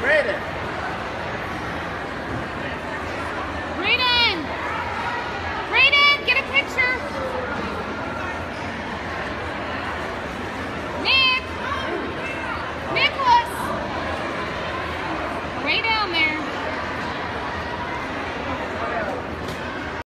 Brayden. Brayden! Brayden, get a picture! Nick! Nicholas! Way down there.